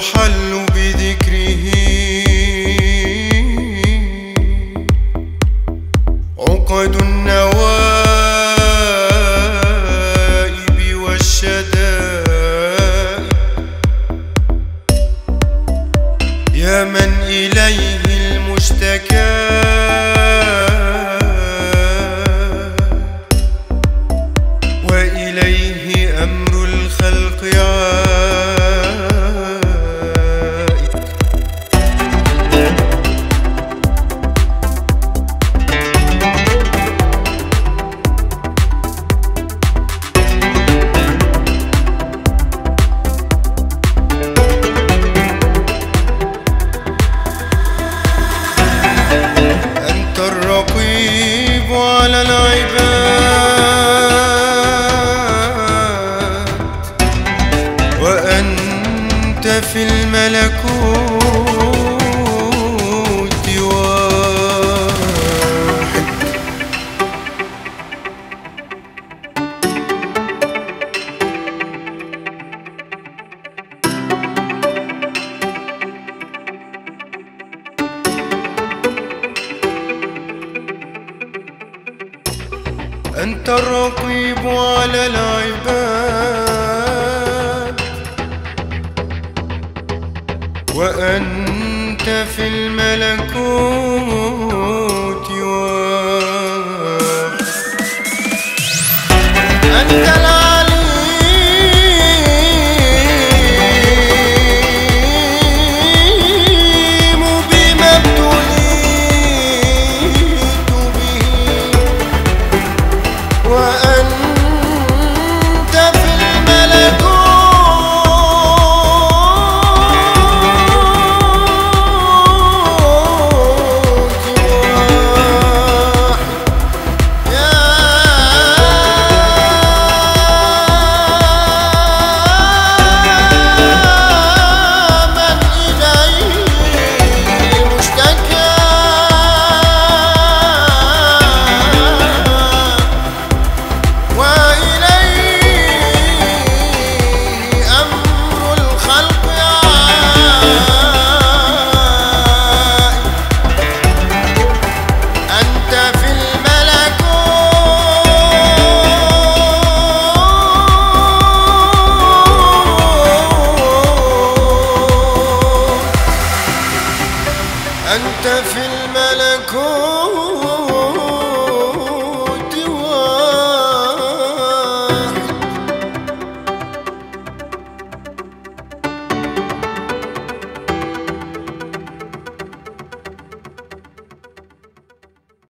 تحل بذكره. على العباد. وأنت في الملكوت. أنت الرقيب على العباد. وأنت في الملكوت